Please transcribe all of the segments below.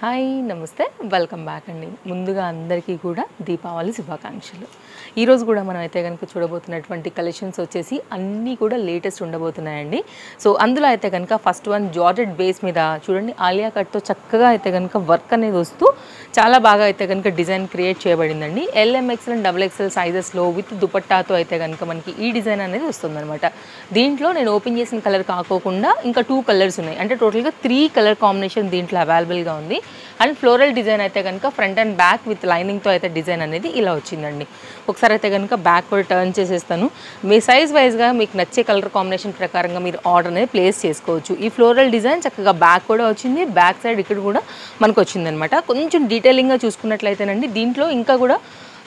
Hi నమస్తే. Welcome back అండి. ముందుగా అందరికీ కూడా దీపావళి శుభాకాంక్షలు. ఈరోజు కూడా మనం అయితే కనుక చూడబోతున్నటువంటి కలెక్షన్స్ వచ్చేసి అన్నీ కూడా లేటెస్ట్ ఉండబోతున్నాయండి. సో అందులో అయితే కనుక ఫస్ట్ వన్ జార్జెట్ బేస్ మీద చూడండి ఆలియా కట్తో చక్కగా అయితే కనుక వర్క్ అనేది వస్తూ చాలా బాగా అయితే కనుక design create చేయబడిందండి. L M XL and double XL సైజెస్లో with దుపట్టాతో అయితే కనుక మనకి ఈ డిజైన్ అనేది వస్తుందన్నమాట. దీంట్లో నేను ఓపెన్ చేసిన కలర్ కాకోకుండా ఇంకా టూ కలర్స్ ఉన్నాయి. అంటే టోటల్గా త్రీ కలర్ కాంబినేషన్ దీంట్లో అవైలబుల్గా ఉంది. అండ్ ఫ్లోరల్ డిజైన్ అయితే కనుక ఫ్రంట్ అండ్ బ్యాక్ విత్ లైనింగ్తో అయితే డిజైన్ అనేది ఇలా వచ్చిందండి. ఒకసారి అయితే కనుక బ్యాక్ కూడా టర్న్ చేసేస్తాను. మీ సైజ్ వైజ్గా మీకు నచ్చే కలర్ కాంబినేషన్ ప్రకారంగా మీరు ఆర్డర్ అనేది ప్లేస్ చేసుకోవచ్చు. ఈ ఫ్లోరల్ డిజైన్ చక్కగా బ్యాక్ కూడా వచ్చింది. బ్యాక్ సైడ్ ఇక్కడ కూడా మనకు వచ్చిందనమాట కొంచెం డీటెయిలింగ్గా చూసుకున్నట్లయితేనండి దీంట్లో ఇంకా కూడా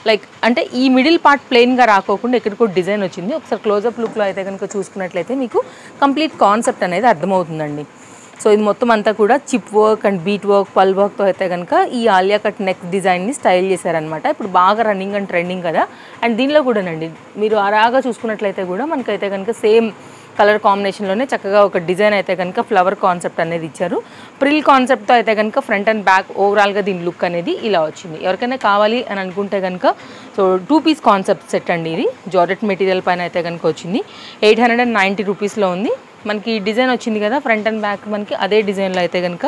లైక్ అంటే ఈ మిడిల్ పార్ట్ ప్లెయిన్గా రాకోకుండా ఇక్కడ కూడా డిజైన్ వచ్చింది. ఒకసారి క్లోజప్ లుక్లో అయితే కనుక చూసుకున్నట్లయితే మీకు కంప్లీట్ కాన్సెప్ట్ అనేది అర్థమవుతుందండి. సో ఇది మొత్తం అంతా కూడా chip work and bead work pearl వర్క్తో అయితే కనుక ఈ ఆలియా కట్ నెక్ డిజైన్ని స్టైల్ చేశారనమాట ఇప్పుడు బాగా రన్నింగ్ అండ్ ట్రెండింగ్ కదా. అండ్ దీనిలో కూడానండి మీరు అలాగా చూసుకున్నట్లయితే కూడా మనకైతే కనుక సేమ్ కలర్ కాంబినేషన్లోనే చక్కగా ఒక డిజైన్ అయితే కనుక ఫ్లవర్ కాన్సెప్ట్ అనేది ఇచ్చారు. ప్రిల్ కాన్సెప్ట్తో అయితే కనుక ఫ్రంట్ అండ్ బ్యాక్ ఓవరాల్గా దీని లుక్ అనేది ఇలా వచ్చింది. ఎవరికైనా కావాలి అని అనుకుంటే కనుక so two piece concept set అండి ఇది. జార్జెట్ మెటీరియల్ పైన అయితే కనుక వచ్చింది. ఎయిట్ హండ్రెడ్ అండ్ నైంటీ రూపీస్లో ఉంది. మనకి డిజైన్ వచ్చింది కదా ఫ్రంట్ అండ్ బ్యాక్ మనకి అదే డిజైన్లో అయితే కనుక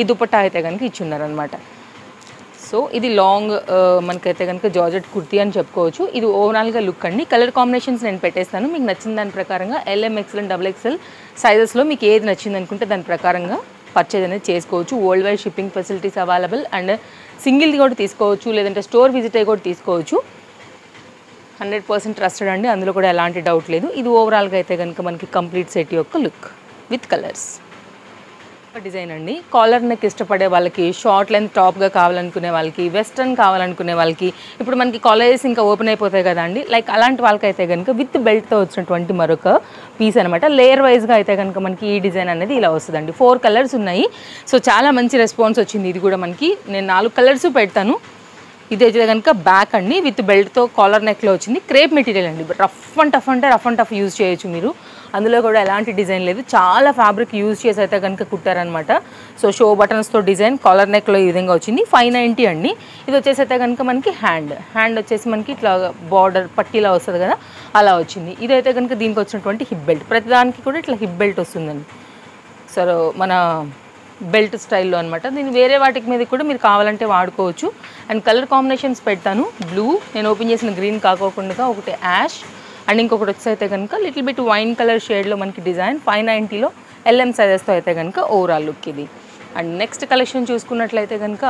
ఈ దుపట్టా అయితే కనుక ఇచ్చున్నారనమాట సో ఇది లాంగ్ uh, మనకైతే కనుక జార్జెట్ కుర్తీ అని చెప్పుకోవచ్చు. ఇది ఓవరాల్గా లుక్ అండి. కలర్ కాంబినేషన్స్ నేను పెట్టేస్తాను. మీకు నచ్చిన దాని ప్రకారంగా L M XL double XL సైజెస్లో మీకు ఏది నచ్చింది అనుకుంటే దాని ప్రకారంగా పర్చేజ్ అనేది చేసుకోవచ్చు. World wide shipping facilities available and సింగిల్ది కూడా తీసుకోవచ్చు. లేదంటే స్టోర్ విజిట్ అయ్యి కూడా తీసుకోవచ్చు. హండ్రెడ్ పర్సెంట్ ట్రస్టెడ్ అండి. అందులో కూడా ఎలాంటి డౌట్ లేదు. ఇది ఓవరాల్గా అయితే కనుక మనకి కంప్లీట్ సెట్ యొక్క లుక్ విత్ కలర్స్ డిజైన్ అండి. కాలర్ నెక్ ఇష్టపడే వాళ్ళకి షార్ట్ లెంత్ టాప్గా కావాలనుకునే వాళ్ళకి వెస్ట్రన్ కావాలనుకునే వాళ్ళకి ఇప్పుడు మనకి కాలేజెస్ ఇంకా ఓపెన్ అయిపోతాయి కదా అండి. లైక్ అలాంటి వాళ్ళకైతే కనుక విత్ బెల్ట్తో వచ్చినటువంటి మరొక పీస్ అనమాట లేయర్ వైజ్గా అయితే కనుక మనకి ఈ డిజైన్ అనేది ఇలా వస్తుందండి. ఫోర్ కలర్స్ ఉన్నాయి. సో చాలా మంచి రెస్పాన్స్ వచ్చింది. ఇది కూడా మనకి నేను నాలుగు కలర్స్ పెడతాను. ఇది అయితే కనుక బ్యాక్ అండి. విత్ బెల్ట్తో కాలర్ నెక్లో వచ్చింది. క్రేప్ మెటీరియల్ అండి. రఫ్ అండ్ టఫ్ అంటే రఫ్ అండ్ టఫ్ యూజ్ చేయొచ్చు మీరు. అందులో కూడా ఎలాంటి డిజైన్ లేదు. చాలా ఫ్యాబ్రిక్ యూజ్ చేసి అయితే కనుక కుట్టారనమాట సో షో బటన్స్తో డిజైన్ కాలర్ నెక్లో ఈ విధంగా వచ్చింది. ఫైవ్ నైంటీ అండి. ఇది వచ్చేసి అయితే కనుక మనకి హ్యాండ్ హ్యాండ్ వచ్చేసి మనకి ఇట్లా బార్డర్ పట్టీలా వస్తుంది కదా అలా వచ్చింది. ఇదైతే కనుక దీనికి వచ్చినటువంటి హిప్ బెల్ట్ ప్రతిదానికి కూడా ఇట్లా హిప్ బెల్ట్ వస్తుందండి. సో మన బెల్ట్ స్టైల్లో అనమాట దీన్ని వేరే వాటికి మీద కూడా మీరు కావాలంటే వాడుకోవచ్చు. అండ్ కలర్ కాంబినేషన్స్ పెడతాను. బ్లూ నేను ఓపెన్ చేసిన గ్రీన్ కాకోకుండా ఒకటి యాష్ అండ్ ఇంకొకటి వచ్చి అయితే కనుక లిటిల్ బిట్ వైన్ కలర్ షేడ్లో మనకి డిజైన్ ఫైవ్ నైంటీలో ఎల్ఎం సైజెస్తో అయితే కనుక ఓవరాల్ లుక్ ఇది. అండ్ నెక్స్ట్ కలెక్షన్ చూసుకున్నట్లయితే కనుక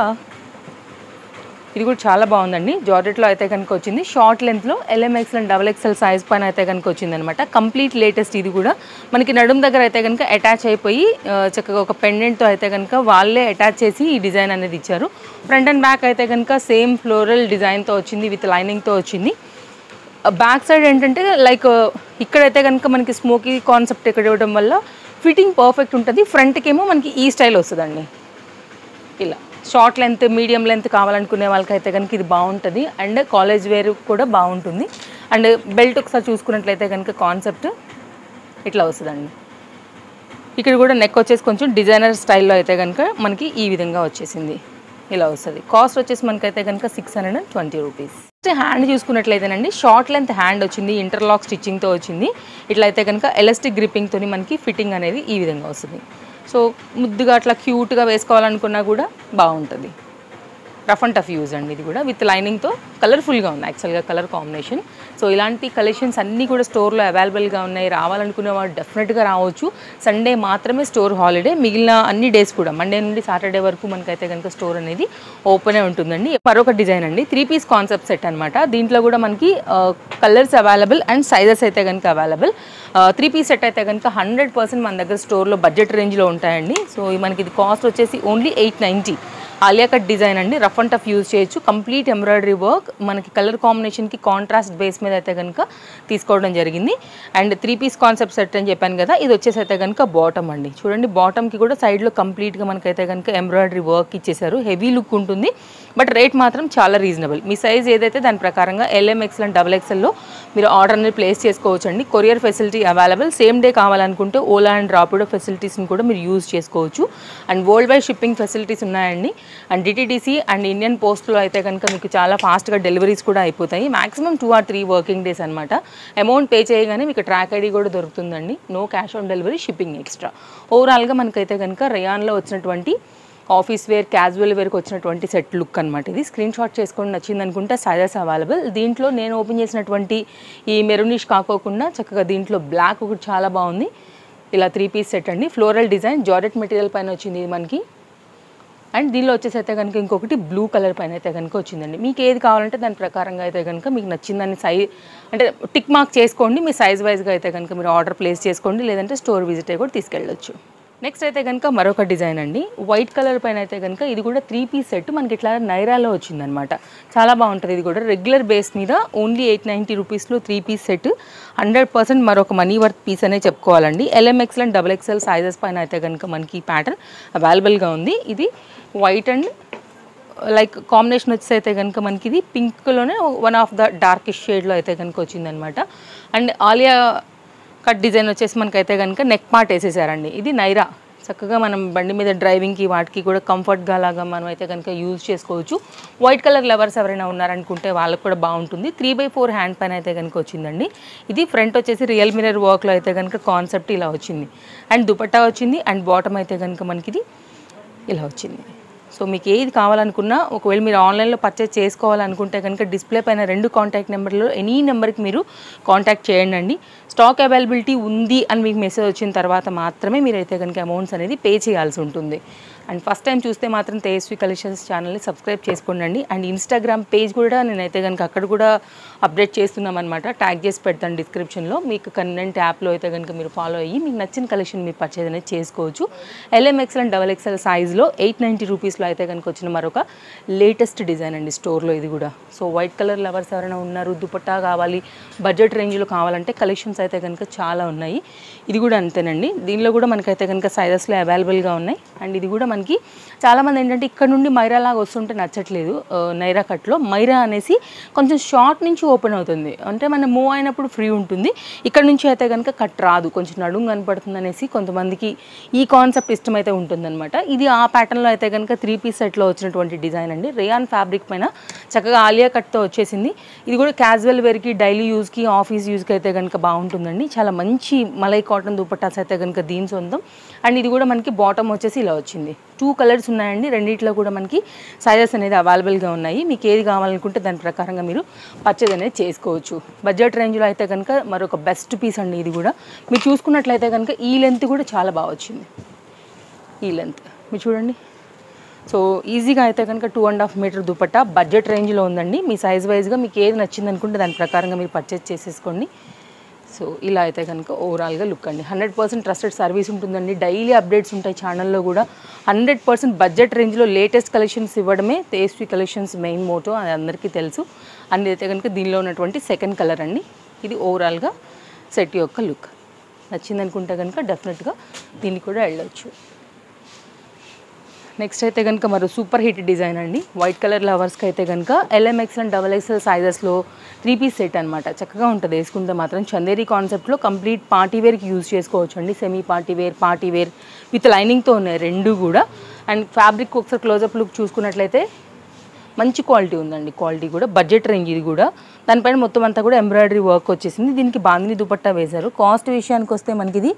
ఇది కూడా చాలా బాగుందండి. జార్జెట్లో అయితే కనుక వచ్చింది. షార్ట్ లెంత్లో L M XL and double XL size పైన అయితే కనుక వచ్చింది అనమాట కంప్లీట్ లేటెస్ట్ ఇది కూడా. మనకి నడుం దగ్గర అయితే కనుక అటాచ్ అయిపోయి చక్కగా ఒక పెండెంట్తో అయితే కనుక వాళ్ళే అటాచ్ చేసి ఈ డిజైన్ అనేది ఇచ్చారు. ఫ్రంట్ అండ్ బ్యాక్ అయితే కనుక సేమ్ ఫ్లోరల్ డిజైన్తో వచ్చింది విత్ లైనింగ్తో వచ్చింది. బ్యాక్ సైడ్ ఏంటంటే లైక్ ఇక్కడైతే కనుక మనకి స్మోకీ కాన్సెప్ట్ ఇక్కడ ఇవ్వడం వల్ల ఫిట్టింగ్ పర్ఫెక్ట్ ఉంటుంది. ఫ్రంట్కి ఏమో మనకి ఈ స్టైల్ వస్తుందండి. ఇలా షార్ట్ లెంత్ మీడియం లెంత్ కావాలనుకునే వాళ్ళకైతే కనుక ఇది బాగుంటుంది. అండ్ కాలేజ్ వేర్ కూడా బాగుంటుంది. అండ్ బెల్ట్ ఒకసారి చూసుకున్నట్లయితే కనుక కాన్సెప్ట్ ఇట్లా వస్తుందండి. ఇక్కడ కూడా నెక్ వచ్చేసి కొంచెం డిజైనర్ స్టైల్లో అయితే కనుక మనకి ఈ విధంగా వచ్చేసింది. ఇలా వస్తుంది. కాస్ట్ వచ్చేసి మనకైతే కనుక six hundred and twenty rupees hand చూసుకున్నట్లయితేనండి short length hand వచ్చింది ఇంటర్లాక్ స్టిచ్చింగ్తో వచ్చింది. ఇట్లా అయితే కనుక ఎలాస్టిక్ గ్రిప్పింగ్తో మనకి ఫిట్టింగ్ అనేది ఈ విధంగా వస్తుంది. సో ముద్దుగా అట్లా క్యూట్గా వేసుకోవాలనుకున్నా కూడా బాగుంటుంది. రఫ్ అండ్ టఫ్ యూజ్ అండి ఇది కూడా. విత్ లైనింగ్తో కలర్ఫుల్గా ఉంది యాక్చువల్గా కలర్ కాంబినేషన్ సో ఇలాంటి కలెక్షన్స్ అన్నీ కూడా స్టోర్లో అవైలబుల్గా ఉన్నాయి. రావాలనుకునే వాళ్ళు డెఫినెట్గా రావచ్చు. సండే మాత్రమే స్టోర్ హాలిడే మిగిలిన అన్ని డేస్ కూడా మండే నుండి సాటర్డే వరకు మనకైతే కనుక స్టోర్ అనేది ఓపెనే ఉంటుందండి. మరొక డిజైన్ అండి. త్రీ పీస్ కాన్సెప్ట్ సెట్ అనమాట దీంట్లో కూడా మనకి కలర్స్ అవైలబుల్ అండ్ సైజెస్ అయితే కనుక అవైలబుల్ త్రీ పీస్ సెట్ అయితే కనుక హండ్రెడ్ పర్సెంట్ మన దగ్గర స్టోర్లో బడ్జెట్ రేంజ్లో ఉంటాయండి. సో మనకి ఇది కాస్ట్ వచ్చేసి only eight ninety Alia cut design అండి. రఫ్ అండ్ టఫ్ యూజ్ చేయొచ్చు. Complete embroidery work. మనకి కలర్ కాంబినేషన్కి కాంట్రాస్ట్ బేస్ మీద అయితే కనుక తీసుకోవడం జరిగింది. And three piece concept set అని చెప్పాను కదా ఇది వచ్చేసి అయితే కనుక బాటమ్ అండి. చూడండి బాటమ్కి కూడా సైడ్లో కంప్లీట్గా మనకైతే కనుక ఎంబ్రాయిడరీ వర్క్ ఇచ్చేసారు హెవీ లుక్ ఉంటుంది. బట్ రేట్ మాత్రం చాలా రీజనబుల్. మీ సైజ్ ఏదైతే దాని ప్రకారంగా ఎల్ఎంఎక్స్ఎల్ అండ్ డబల్ ఎక్స్ఎల్లో మీరు ఆర్డర్ అనేది ప్లేస్ చేసుకోవచ్చు అండి. Courier facility available. Same day కావాలనుకుంటే ఓలా అండ్ రాపిడో ఫెసిలిటీస్ని కూడా మీరు యూజ్ చేసుకోవచ్చు. And world wide shipping facilities ఉన్నాయండి. అండ్ డిటీడీసీ అండ్ ఇండియన్ పోస్ట్లో అయితే కనుక మీకు చాలా ఫాస్ట్గా డెలివరీస్ కూడా అయిపోతాయి. Maximum two or three working days అనమాట అమౌంట్ పే చేయగానే మీకు ట్రాక్ ఐడి కూడా దొరుకుతుందండి. No cash on delivery shipping extra ఓవరాల్గా మనకైతే కనుక రయాన్లో వచ్చినటువంటి ఆఫీస్ వేర్ క్యాజువల్ వేర్కి వచ్చినటువంటి సెట్ లుక్ అనమాట ఇది. స్క్రీన్ షాట్ చేసుకొని నచ్చింది అనుకుంటే సైజెస్ అవైలబుల్ దీంట్లో నేను ఓపెన్ చేసినటువంటి ఈ మెరూనిష్ కాకోకుండా చక్కగా దీంట్లో బ్లాక్ ఒకటి చాలా బాగుంది. ఇలా త్రీ పీస్ సెట్ అండి. ఫ్లోరల్ డిజైన్ జార్జెట్ మెటీరియల్ పైన వచ్చింది ఇది మనకి. అండ్ దీనిలో వచ్చేసి అయితే కనుక ఇంకొకటి బ్లూ కలర్ పైన అయితే కనుక వచ్చిందండి. మీకు ఏది కావాలంటే దాని ప్రకారంగా అయితే కనుక మీకు నచ్చిందని సైజ్ అంటే టిక్ మార్క్ చేసుకోండి. మీ సైజ్ వైజ్గా అయితే కనుక మీరు ఆర్డర్ ప్లేస్ చేసుకోండి. లేదంటే స్టోర్ విజిట్ అయ్యి కూడా తీసుకెళ్ళొచ్చు. నెక్స్ట్ అయితే కనుక మరొక డిజైన్ అండి. వైట్ కలర్ పైన అయితే కనుక ఇది కూడా త్రీ పీస్ సెట్ మనకి ఇట్లా నైరాలో వచ్చిందనమాట చాలా బాగుంటుంది ఇది కూడా. రెగ్యులర్ బేస్ మీద ఓన్లీ ఎయిట్ నైంటీ రూపీస్లో three piece set hundred percent మరొక మనీ వర్త్ పీస్ అనే చెప్పుకోవాలండి. L M XL and double XL sizes పైన అయితే కనుక మనకి ప్యాటర్న్ అవైలబుల్గా ఉంది. ఇది వైట్ అండ్ లైక్ కాంబినేషన్ వచ్చేసి అయితే కనుక మనకి ఇది పింక్లోనే వన్ ఆఫ్ ద డార్కిష్ షేడ్లో అయితే కనుక వచ్చిందనమాట అండ్ ఆలియా కట్ డిజైన్ వచ్చేసి మనకైతే కనుక నెక్ పార్ట్ వేసేసారండి. ఇది నైరా. చక్కగా మనం బండి మీద డ్రైవింగ్కి వాటికి కూడా కంఫర్ట్గా లాగా మనం అయితే కనుక యూజ్ చేసుకోవచ్చు. వైట్ కలర్ లవర్స్ ఎవరైనా ఉన్నారనుకుంటే వాళ్ళకి కూడా బాగుంటుంది. త్రీ బై ఫోర్ హ్యాండ్ పైన అయితే కనుక వచ్చిందండి. ఇది ఫ్రంట్ వచ్చేసి రియల్ మిరర్ వర్క్లో అయితే కనుక కాన్సెప్ట్ ఇలా వచ్చింది. అండ్ దుపట్టా వచ్చింది. అండ్ బాటమ్ అయితే కనుక మనకి ఇది ఇలా వచ్చింది. సో మీకు ఏది కావాలనుకున్నా ఒకవేళ మీరు ఆన్లైన్లో పర్చేజ్ చేసుకోవాలనుకుంటే కనుక డిస్ప్లే పైన రెండు కాంటాక్ట్ నెంబర్లో ఎనీ నెంబర్కి మీరు కాంటాక్ట్ చేయండి అండి స్టాక్ అవైలబిలిటీ ఉంది అని మీకు మెసేజ్ వచ్చిన తర్వాత మాత్రమే మీరైతే కనుక అమౌంట్స్ అనేది పే చేయాల్సి ఉంటుంది. అండ్ ఫస్ట్ టైం చూస్తే మాత్రం తేజస్వి కలెక్షన్స్ ఛానల్ని సబ్స్క్రైబ్ చేసుకోండి అండ్ ఇన్స్టాగ్రామ్ పేజ్ కూడా నేనైతే కనుక అక్కడ కూడా అప్డేట్ చేస్తున్నాం అనమాట ట్యాగ్ చేసి పెడతాను డిస్క్రిప్షన్లో మీకు కన్వెంట్ యాప్లో అయితే కనుక మీరు ఫాలో అయ్యి మీకు నచ్చిన కలెక్షన్ మీరు పర్చేజ్ అనేది చేసుకోవచ్చు. L M XL and double XL సైజ్లో ఎయిట్ నైంటీ రూపీస్లో అయితే కనుక వచ్చిన మరొక లేటెస్ట్ డిజైన్ అండి స్టోర్లో ఇది కూడా. సో వైట్ కలర్ లవర్స్ ఎవరైనా ఉన్నారు దుపట్టా కావాలి బడ్జెట్ రేంజ్లో కావాలంటే కలెక్షన్స్ అయితే కనుక చాలా ఉన్నాయి. ఇది కూడా అంతేనండి. దీనిలో కూడా మనకైతే కనుక సైజెస్లో అవైలబుల్గా ఉన్నాయి. అండ్ ఇది కూడా మనకి చాలామంది ఏంటంటే ఇక్కడ నుండి మైరా లాగా వస్తుంటే నచ్చట్లేదు నైరా కట్లో. మైరా అనేసి కొంచెం షార్ట్ నుంచి ఓపెన్ అవుతుంది. అంటే మనం మూవ్ అయినప్పుడు ఫ్రీ ఉంటుంది. ఇక్కడ నుంచి అయితే కనుక కట్ రాదు. కొంచెం నడుము కనపడుతుంది అనేసి కొంతమందికి ఈ కాన్సెప్ట్ ఇష్టమైతే ఉంటుందన్నమాట. ఇది ఆ ప్యాటర్న్లో అయితే కనుక త్రీ పీస్ సెట్లో వచ్చినటువంటి డిజైన్ అండి. రేయాన్ ఫ్యాబ్రిక్ పైన చక్కగా ఆలియా కట్తో వచ్చేసింది. ఇది కూడా క్యాజువల్ వేర్కి డైలీ యూజ్కి ఆఫీస్ యూజ్కి అయితే కనుక బాగుంటుందండి. చాలా మంచి మలై కాటన్ దుపట్టాస్ అయితే కనుక దీని సొంతం. అండ్ ఇది కూడా మనకి బాటమ్ వచ్చేసి ఇలా వచ్చింది. టూ కలర్స్ ఉన్నాయండి రెండింటిలో కూడా మనకి సైజెస్ అనేది అవైలబుల్గా ఉన్నాయి. మీకు ఏది కావాలనుకుంటే దాని ప్రకారంగా మీరు పర్చేజ్ అనేది చేసుకోవచ్చు. బడ్జెట్ రేంజ్లో అయితే కనుక మరొక బెస్ట్ పీస్ అండి ఇది కూడా. మీరు చూసుకున్నట్లయితే కనుక ఈ లెంత్ కూడా చాలా బాగా వచ్చింది. ఈ లెంత్ మీరు చూడండి. సో ఈజీగా అయితే కనుక two and half metre dupatta budget రేంజ్లో ఉందండి. మీ సైజ్ వైజ్గా మీకు ఏది నచ్చింది అనుకుంటే దాని ప్రకారంగా మీరు పర్చేజ్ చేసేసుకోండి. సో ఇలా అయితే కనుక ఓవరాల్గా లుక్ అండి. హండ్రెడ్ పర్సెంట్ ట్రస్టెడ్ సర్వీస్ ఉంటుందండి. డైలీ అప్డేట్స్ ఉంటాయి ఛానల్లో కూడా. హండ్రెడ్ పర్సెంట్ బడ్జెట్ రేంజ్లో లేటెస్ట్ కలెక్షన్స్ ఇవ్వడమే తేజ్వి కలెక్షన్స్ మెయిన్ మోటో అది అందరికీ తెలుసు. అండ్ అయితే కనుక దీనిలో ఉన్నటువంటి సెకండ్ కలర్ అండి. ఇది ఓవరాల్గా సెట్ యొక్క లుక్ నచ్చిందనుకుంటే కనుక డెఫినెట్గా దీన్ని కూడా వెళ్ళొచ్చు. నెక్స్ట్ అయితే కనుక మరో సూపర్ హిట్ డిజైన్ అండి. వైట్ కలర్ లవర్స్కి అయితే కనుక L M X and double XL సైజెస్లో three piece set అనమాట చక్కగా ఉంటుంది. వేసుకుంటే మాత్రం చందేరి కాన్సెప్ట్లో కంప్లీట్ పార్టీ వేర్కి యూజ్ చేసుకోవచ్చు అండి semi party wear party wear with లైనింగ్తో ఉన్నాయి రెండు కూడా. అండ్ ఫ్యాబ్రిక్ ఒకసారి క్లోజప్ లుక్ చూసుకున్నట్లయితే మంచి క్వాలిటీ ఉందండి. క్వాలిటీ కూడా బడ్జెట్ రేంజ్ ఇది కూడా. దానిపైన మొత్తం అంతా కూడా ఎంబ్రాయిడరీ వర్క్ వచ్చేసింది. దీనికి బాందిని దుపట్టా వేశారు. కాస్ట్ విషయానికి వస్తే మనకి ఇది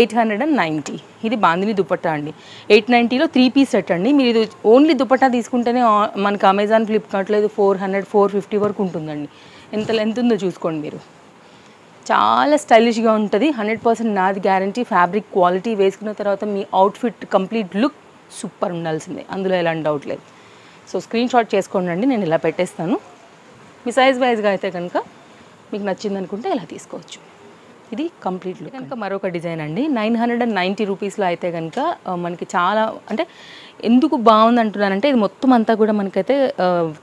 ఎయిట్ హండ్రెడ్ అండ్ నైంటీ. ఇది బాందిని దుపట్టా అండి. ఎయిట్ నైంటీలో త్రీ పీస్ సెట్ అండి. మీరు ఇది ఓన్లీ దుపట్టా తీసుకుంటేనే మనకి అమెజాన్ ఫ్లిప్కార్ట్లో ఇది ఫోర్ హండ్రెడ్ ఫోర్ ఫిఫ్టీ వరకు ఉంటుందండి. ఎంత లెంత్ ఉందో చూసుకోండి మీరు. చాలా స్టైలిష్గా ఉంటుంది. హండ్రెడ్ పర్సెంట్ నాది గ్యారంటీ ఫ్యాబ్రిక్ క్వాలిటీ వేసుకున్న తర్వాత మీ అవుట్ఫిట్ కంప్లీట్ లుక్ సూపర్ ఉండాల్సిందే. అందులో ఎలాంటి డౌట్ లేదు. సో స్క్రీన్ షాట్ చేసుకోండి అండి నేను ఇలా పెట్టేస్తాను. మీ సైజ్ వైజ్గా అయితే కనుక మీకు నచ్చింది అనుకుంటే ఇలా తీసుకోవచ్చు. ఇది కంప్లీట్ లుక్. కనుక మరొక డిజైన్ అండి. నైన్ హండ్రెడ్ అండ్ నైంటీ రూపీస్లో అయితే కనుక మనకి చాలా అంటే ఎందుకు బాగుంది అంటున్నానంటే ఇది మొత్తం అంతా కూడా మనకైతే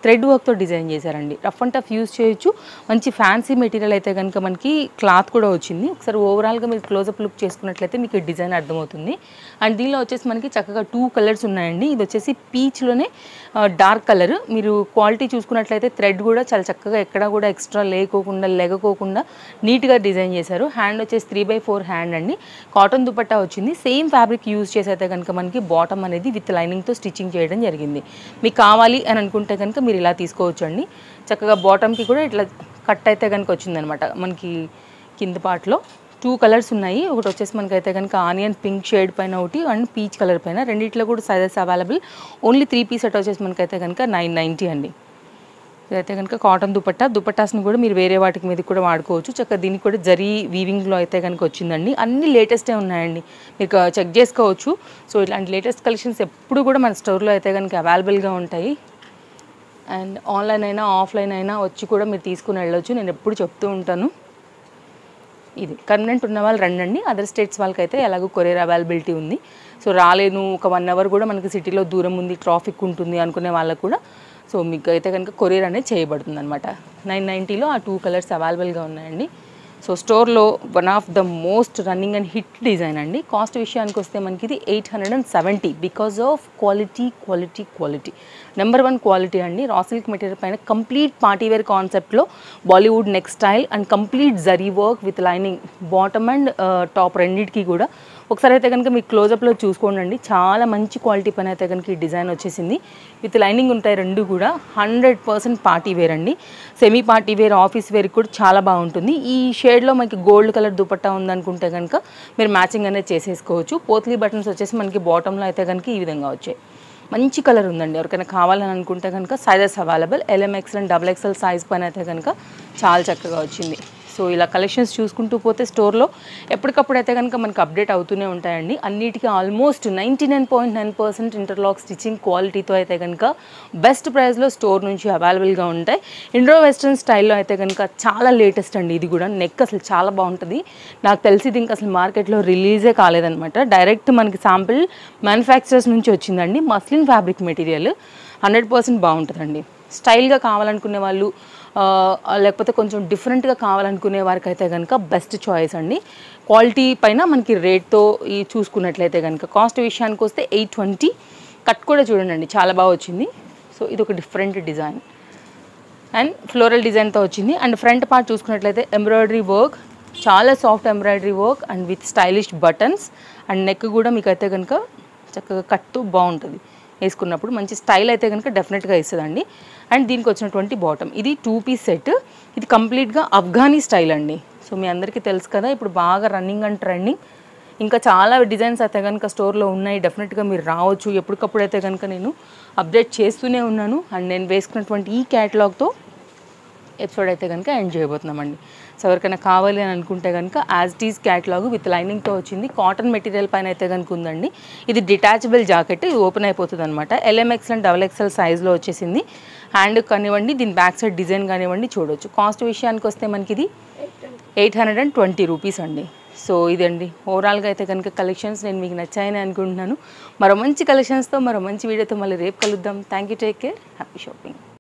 థ్రెడ్ వర్క్తో డిజైన్ చేశారండి. రఫ్ అండ్ టఫ్ యూజ్ చేయొచ్చు. మంచి ఫ్యాన్సీ మెటీరియల్ అయితే కనుక మనకి క్లాత్ కూడా వచ్చింది. ఒకసారి ఓవరాల్గా మీరు క్లోజప్ లుక్ చేసుకున్నట్లయితే మీకు డిజైన్ అర్థమవుతుంది. అండ్ దీనిలో వచ్చేసి మనకి చక్కగా టూ కలర్స్ ఉన్నాయండి. ఇది వచ్చేసి పీచ్లోనే డార్క్ కలర్ మీరు క్వాలిటీ చూసుకున్నట్లయితే థ్రెడ్ కూడా చాలా చక్కగా ఎక్కడా కూడా ఎక్స్ట్రా లేకోకుండా లెగకోకుండా నీట్గా డిజైన్ చేశారు. హ్యాండ్ వచ్చేసి త్రీ బై ఫోర్ హ్యాండ్ అండి. కాటన్ దుపట్టా వచ్చింది. సేమ్ ఫ్యాబ్రిక్ యూజ్ చేసి అయితే కనుక మనకి బాటమ్ అనేది విత్ లైనింగ్తో స్టిచ్చింగ్ చేయడం జరిగింది. మీకు కావాలి అని అనుకుంటే కనుక మీరు ఇలా తీసుకోవచ్చు అండి చక్కగా బాటమ్కి కూడా ఇట్లా కట్ అయితే కనుక వచ్చిందనమాట. మనకి కింద పాటలో టూ కలర్స్ ఉన్నాయి. ఒకటి వచ్చేసి మనకైతే కనుక ఆనియన్ పింక్ షేడ్ పైన ఒకటి అండ్ పీచ్ కలర్ పైన. రెండిట్లో కూడా sizes available. Only three piece set వచ్చేసి మనకైతే కనుక నైన్ నైంటీ అండి. ఇదైతే కనుక కాటన్ దుపట్టా దుపట్టాస్ని కూడా మీరు వేరే వాటికి మీద కూడా వాడుకోవచ్చు. చక్కగా దీనికి కూడా జరీ వీవింగ్లో అయితే కనుక వచ్చిందండి. అన్ని లేటెస్టే ఉన్నాయండి. మీకు uh, చెక్ చేసుకోవచ్చు. సో ఇలాంటి లేటెస్ట్ కలెక్షన్స్ ఎప్పుడు కూడా మన స్టోర్లో అయితే కనుక అవైలబుల్గా ఉంటాయి. అండ్ ఆన్లైన్ అయినా ఆఫ్లైన్ అయినా వచ్చి కూడా మీరు తీసుకుని వెళ్ళొచ్చు. నేను ఎప్పుడు చెప్తూ ఉంటాను. ఇది. కన్వెంట్ ఉన్న వాళ్ళు రండి అదర్ స్టేట్స్ వాళ్ళకైతే ఎలాగో కొరియర్ అవైలబిలిటీ ఉంది. సో రాలేను. ఒక వన్ అవర్ కూడా మనకి సిటీలో దూరం ఉంది ట్రాఫిక్ ఉంటుంది అనుకునే వాళ్ళకు కూడా సో మీకు అయితే కనుక కొరియర్ అనేది చేయబడుతుంది అనమాట నైన్ నైంటీలో ఆ టూ కలర్స్ అవైలబుల్గా ఉన్నాయండి. సో స్టోర్లో one of the most running and hit design అండి. కాస్ట్ విషయానికి వస్తే మనకి ఇది eight hundred and seventy because of quality quality quality. Number one quality అండి. రాసిల్క్ మెటీరియల్ పైన కంప్లీట్ పార్టీ వేర్ కాన్సెప్ట్లో Bollywood next style and complete zari work with lining. Bottom and top రెండింటికి కూడా ఒకసారి అయితే కనుక మీకు క్లోజప్లో చూసుకోండి చాలా మంచి క్వాలిటీ పని అయితే కనుక ఈ డిజైన్ వచ్చేసింది. విత్ లైనింగ్ ఉంటాయి రెండు కూడా. హండ్రెడ్ పర్సెంట్ పార్టీ వేర్ అండి. Semi party wear office wear కూడా చాలా బాగుంటుంది. ఈ షేడ్లో మనకి గోల్డ్ కలర్ దుపట్టా ఉందనుకుంటే కనుక మీరు మ్యాచింగ్ అనేది చేసేసుకోవచ్చు. పోత్లీ బటన్స్ వచ్చేసి మనకి బాటంలో అయితే కనుక ఈ విధంగా వచ్చాయి. మంచి కలర్ ఉందండి. ఎవరికైనా కావాలని అనుకుంటే కనుక sizes available L M XL and double XL size పైన అయితే కనుక చాలా చక్కగా వచ్చింది. సో ఇలా కలెక్షన్స్ చూసుకుంటూ పోతే స్టోర్లో ఎప్పటికప్పుడు అయితే కనుక మనకి అప్డేట్ అవుతూనే ఉంటాయండి. అన్నిటికీ almost ninety nine point nine percent interlock stitching క్వాలిటీతో అయితే కనుక బెస్ట్ ప్రైస్లో స్టోర్ నుంచి అవైలబుల్గా ఉంటాయి. ఇండో వెస్ట్రన్ స్టైల్లో అయితే కనుక చాలా లేటెస్ట్ అండి ఇది కూడా. నెక్ అసలు చాలా బాగుంటుంది. నాకు తెలిసి ఇది ఇంకా అసలు మార్కెట్లో రిలీజే కాలేదనమాట డైరెక్ట్ మనకి శాంపిల్ మ్యానుఫ్యాక్చరర్స్ నుంచి వచ్చిందండి. Muslin fabric material hundred percent బాగుంటుందండి. స్టైల్గా కావాలనుకునే వాళ్ళు లేకపోతే కొంచెం డిఫరెంట్గా కావాలనుకునే వారికి అయితే కనుక బెస్ట్ చాయిస్ అండి. క్వాలిటీ పైన మనకి రేట్తో ఈ చూసుకున్నట్లయితే కనుక కాస్ట్ విషయానికి వస్తే ఎయిట్ ట్వంటీ కట్ కూడా చూడండి చాలా బాగా వచ్చింది. సో ఇది ఒక డిఫరెంట్ డిజైన్ అండ్ ఫ్లోరల్ డిజైన్తో వచ్చింది. అండ్ ఫ్రంట్ పార్ట్ చూసుకున్నట్లయితే ఎంబ్రాయిడరీ వర్క్ చాలా soft embroidery work and with stylish buttons and neck కూడా మీకు అయితే కనుక చక్కగా కట్టు బాగుంటుంది. వేసుకున్నప్పుడు మంచి స్టైల్ అయితే కనుక డెఫినెట్గా ఇస్తుందండి అండ్ దీనికి వచ్చినటువంటి బాటమ్ ఇది టూ పీస్ సెట్ ఇది కంప్లీట్గా అఫ్ఘానీ స్టైల్ అండి. సో మీ అందరికీ తెలుసు కదా ఇప్పుడు బాగా రన్నింగ్ అండ్ ట్రెండింగ్ ఇంకా చాలా డిజైన్స్ అయితే కనుక స్టోర్లో ఉన్నాయి. డెఫినెట్గా మీరు రావచ్చు. ఎప్పటికప్పుడు అయితే కనుక నేను అప్డేట్ చేస్తూనే ఉన్నాను. అండ్ నేను వేసుకున్నటువంటి ఈ క్యాటలాగ్తో ఎపిసోడ్ అయితే కనుక ఎండ్ చేయబోతున్నామండి. సో ఎవరికైనా కావాలి అని అనుకుంటే కనుక యాజ్ టీజ్ క్యాట్లాగ్ విత్ లైనింగ్తో వచ్చింది. కాటన్ మెటీరియల్ పైన అయితే కనుక ఉందండి. ఇది డిటాచబుల్ జాకెట్ ఇది ఓపెన్ అయిపోతుంది అనమాట ఎల్ఎంఎక్స్ అండ్ డబల్ ఎక్స్ఎల్ సైజ్లో వచ్చేసింది. హ్యాండ్ కానివ్వండి దీని బ్యాక్ సైడ్ డిజైన్ కానివ్వండి చూడొచ్చు. కాస్ట్ విషయానికి వస్తే మనకి ఇది eight hundred and twenty rupees అండి. సో ఇదండి. ఓవరాల్గా అయితే కనుక కలెక్షన్స్ నేను మీకు నచ్చాయని అనుకుంటున్నాను. మరో మంచి కలెక్షన్స్తో మరో మంచి వీడియోతో మళ్ళీ రేపు కలుద్దాం. Thank you take care happy shopping